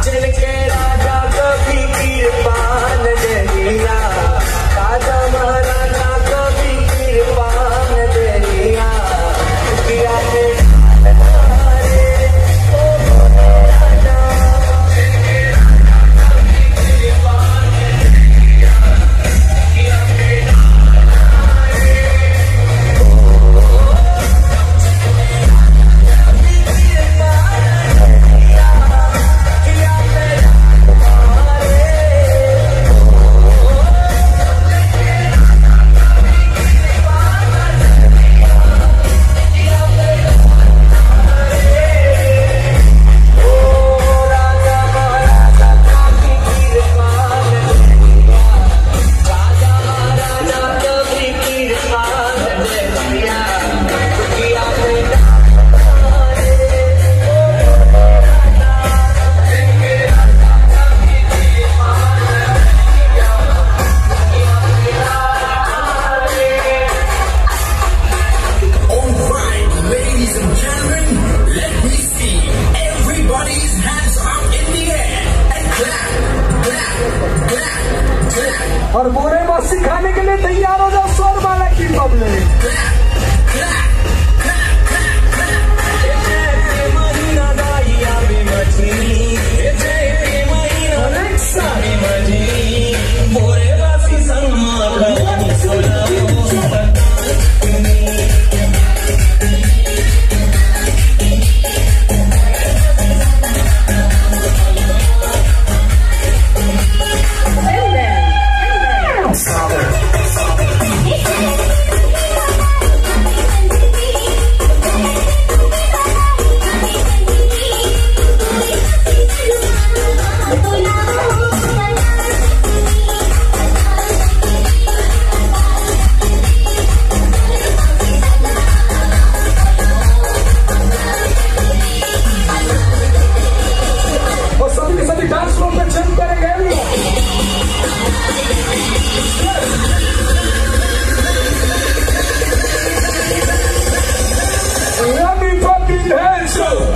제일 the young. two.